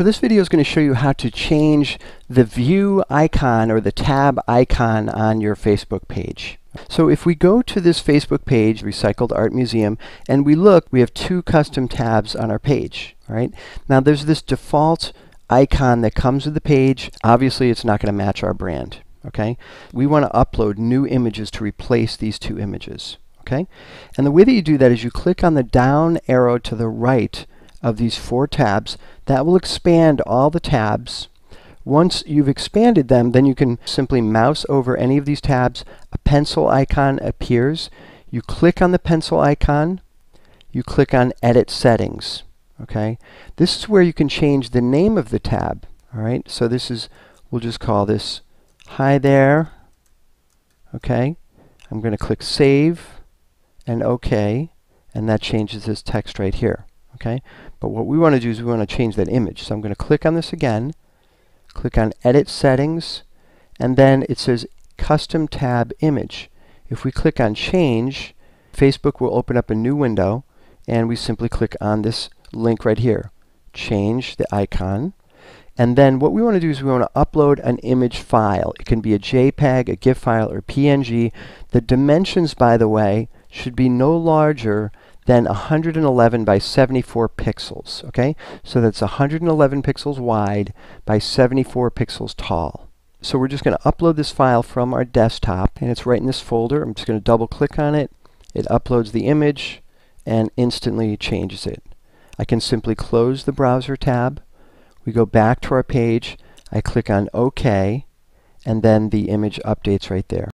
So this video is going to show you how to change the view icon or the tab icon on your Facebook page. So if we go to this Facebook page, Recycled Art Museum, and we look, we have two custom tabs on our page, right? Now there's this default icon that comes with the page. Obviously it's not going to match our brand, okay? We want to upload new images to replace these two images, okay? And the way that you do that is you click on the down arrow to the right of these four tabs. That will expand all the tabs. Once you've expanded them, then you can simply mouse over any of these tabs. A pencil icon appears. You click on the pencil icon. You click on Edit Settings. Okay, This is where you can change the name of the tab. All right, so this is, we'll just call this Hi There. Okay, I'm going to click Save and OK, and that changes this text right here okay? But what we want to do is we want to change that image. So I'm going to click on this again, click on Edit Settings, and then it says Custom Tab Image. If we click on Change, Facebook will open up a new window, and we simply click on this link right here. Change the icon. And then what we want to do is we want to upload an image file. It can be a JPEG, a GIF file, or PNG. The dimensions, by the way, should be no larger than 111 by 74 pixels. Okay, so that's 111 pixels wide by 74 pixels tall. So we're just going to upload this file from our desktop, and it's right in this folder. I'm just going to double click on it. It uploads the image and instantly changes it. I can simply close the browser tab. We go back to our page. I click on OK, and then the image updates right there.